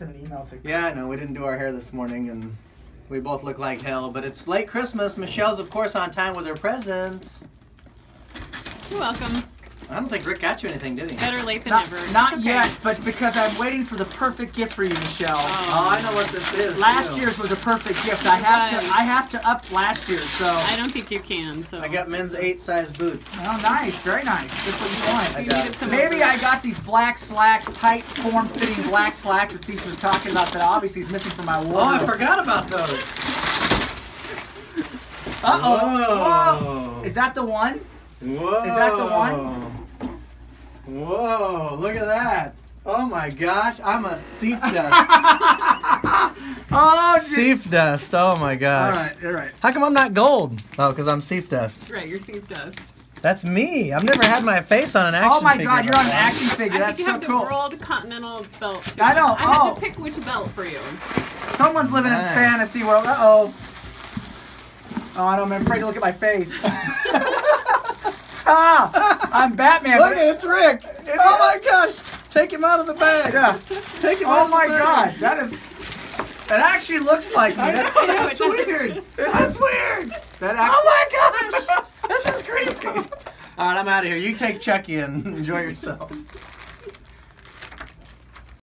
send an email to. Yeah, I know. We didn't do our hair this morning, and we both look like hell. But it's late Christmas. Michele's, of course, on time with her presents. You're welcome. I don't think Rik got you anything, did he? Better late than Not, never. not okay. yet, but because I'm waiting for the perfect gift for you, Michele. Oh. oh, I know what this is. Last too. year's was a perfect gift. I have Right. to. I have to up last year, So. I don't think you can. So I got men's eight size boots. Oh, nice. Very nice. Just what you want. I You got some Maybe of I got these black slacks, tight, form-fitting black slacks that Steve was talking about that obviously is missing from my Oh, I forgot about those. Uh-oh. Whoa. Is that the one? Whoa. Is that the one? Whoa, look at that. Oh my gosh, I'm a seaf dust. Oh, seaf dust, oh my gosh. All right, all right. How come I'm not gold? Oh, because I'm seaf dust. Right, you're seat dust. That's me. I've never had my face on an action figure. Oh my figure God, you're on an action figure. I That's think you so have cool. the World Continental belt. Too. I know, I had oh. to pick which belt for you. Someone's living Nice. in fantasy world. Uh oh. Oh, I don't. I'm afraid to look at my face. ah, I'm Batman. Look, it's Rik. Oh my gosh. Take him out of the bag. Yeah. Take him oh out Oh of the my. God, that is. That actually looks like me. That's, know, that's weird. That's weird. that actually. Oh my gosh. This is creepy. All right, I'm out of here. You take Chucky and enjoy yourself.